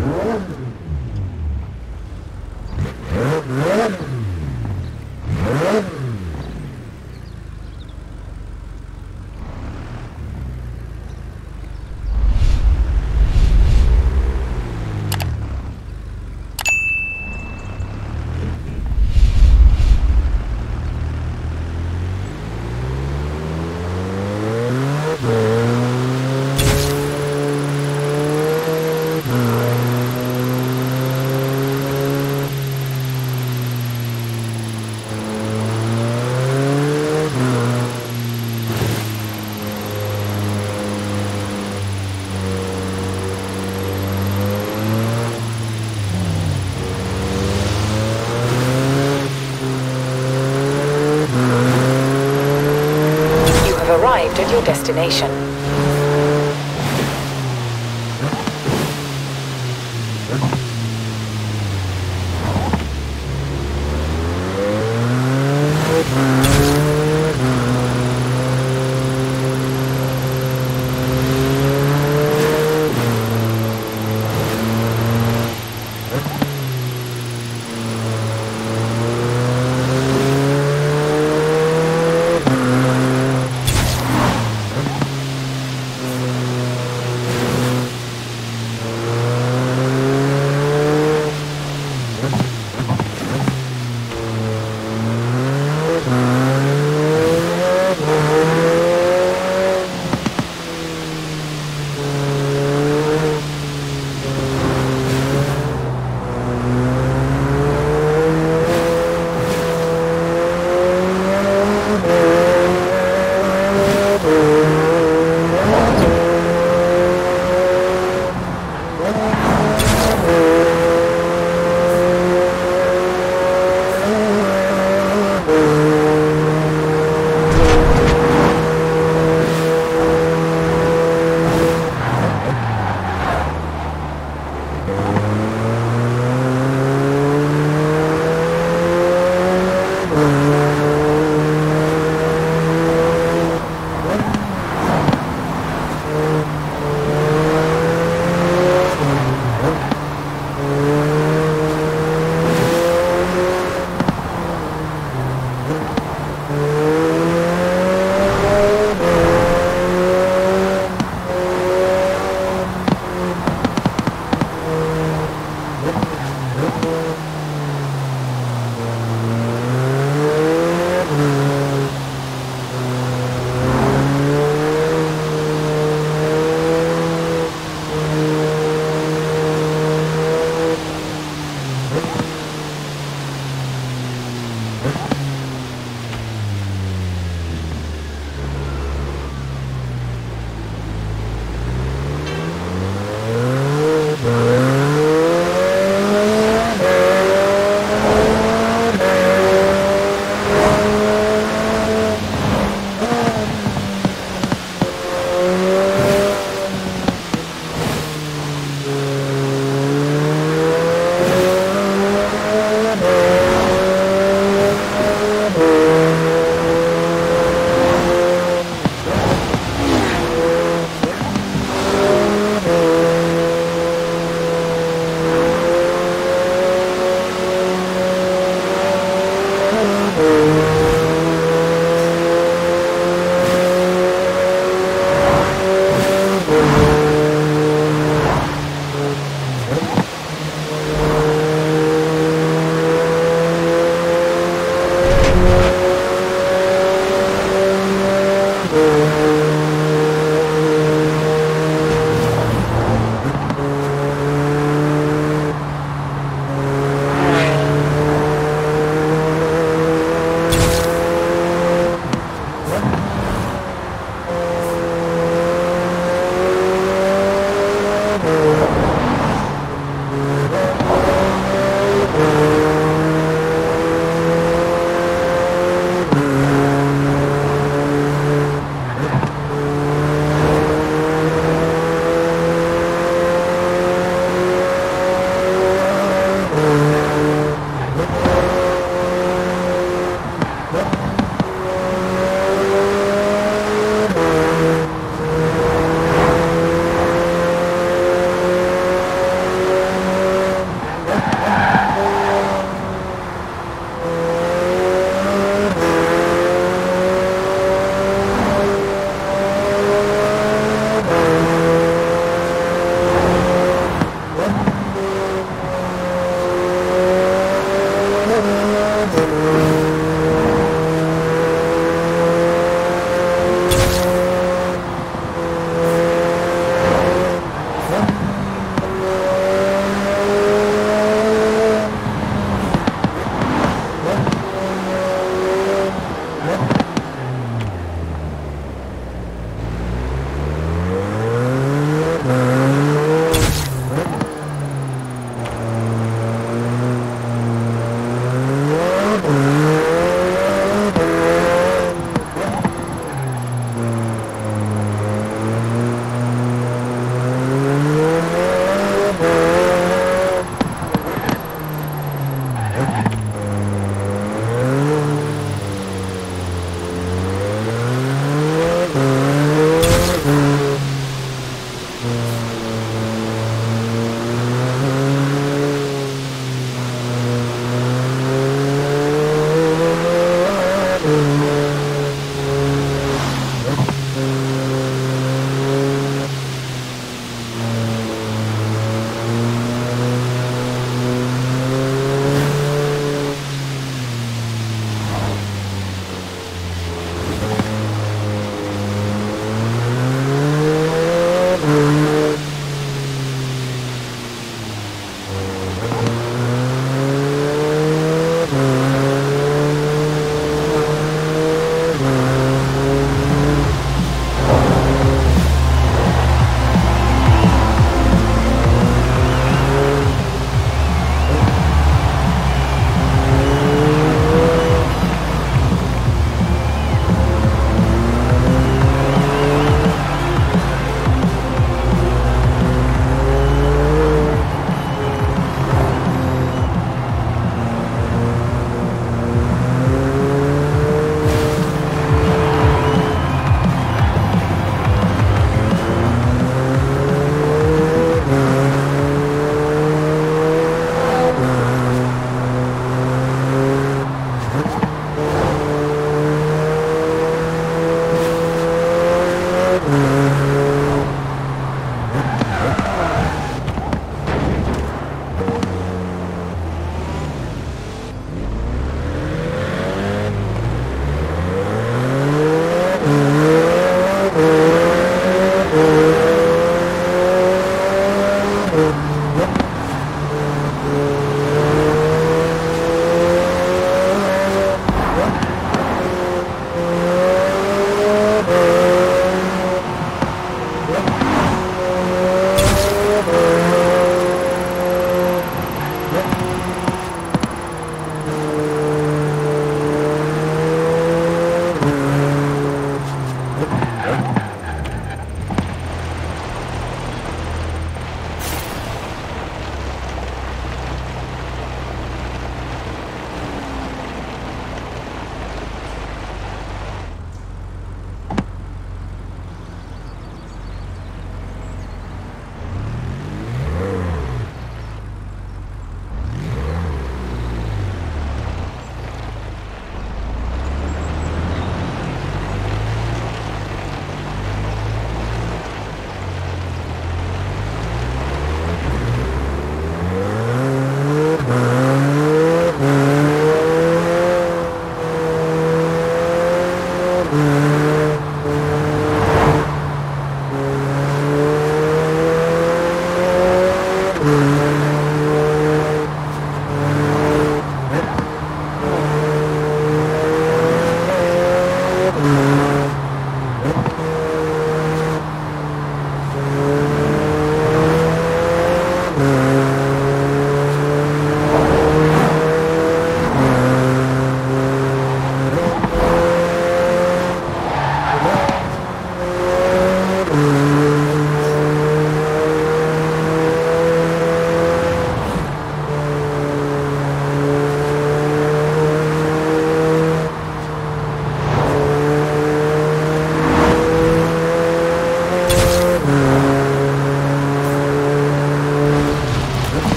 Whoa. Destination.